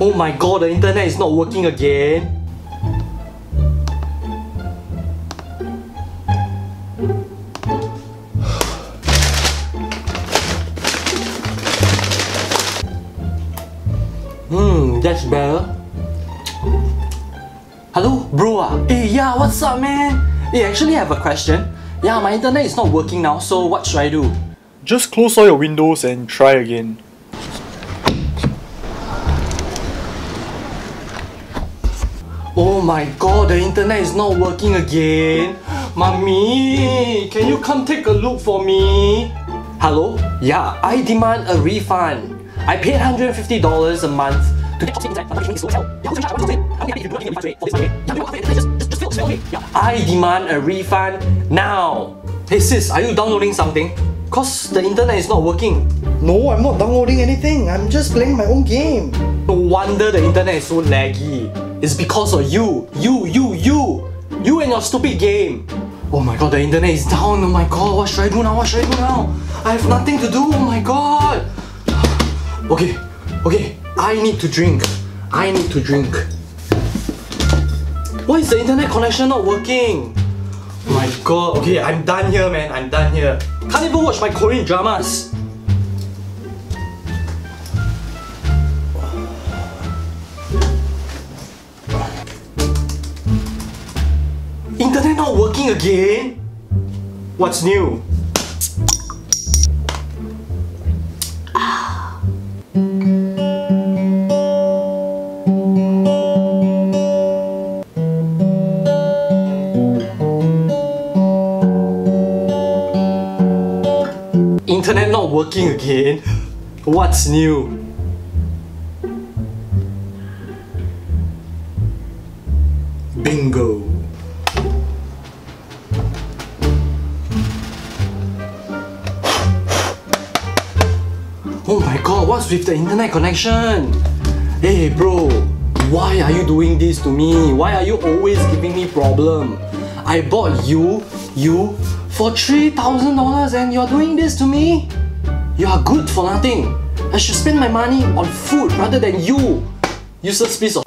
Oh my god, the internet is not working again. Hmm, that's better. Hello, bro. ah? Hey, yeah, what's up, man? Hey, actually, I have a question. Yeah, my internet is not working now, so what should I do? Just close all your windows and try again. My god, the internet is not working again. Mommy, can you come take a look for me? Hello? Yeah, I demand a refund. I paid $150 a month to get inside a this hotel. I demand a refund now. Hey sis, are you downloading something? Cause the internet is not working. No, I'm not downloading anything. I'm just playing my own game. No wonder the internet is so laggy. It's because of you. You, you, you. You and your stupid game. Oh my god, the internet is down. Oh my god, what should I do now? What should I do now? I have nothing to do. Oh my god. Okay, okay. I need to drink. I need to drink. Why is the internet connection not working? Oh my god. Okay, I'm done here, man. I'm done here. Can't even watch my Korean dramas. Internet not working again? What's new? Internet not working again? What's new? Bingo. Oh my god, what's with the internet connection? Hey bro, why are you doing this to me? Why are you always giving me problem? I bought you, you, for $3,000 and you're doing this to me? You are good for nothing. I should spend my money on food rather than you. Useless piece of